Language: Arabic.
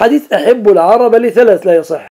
حديث أحب العرب لثلاث لا يصح.